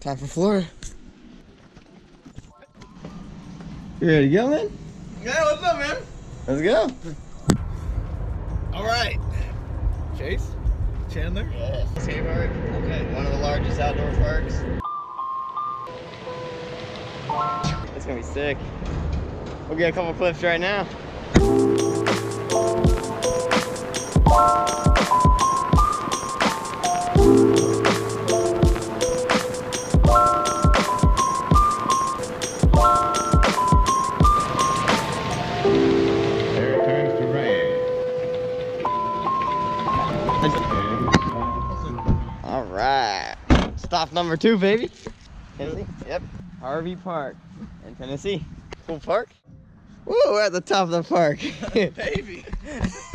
Time for Florida. You ready to go, man? Yeah, what's up, man? Let's go. All right. Chase? Chandler? Yes. Skate park. Okay. One of the largest outdoor parks. It's gonna be sick. We'll get a couple clips right now. All right. Stop number two, baby. Tennessee. Yep. Harvey Park in Tennessee. Cool park. Woo, we're at the top of the park. Baby.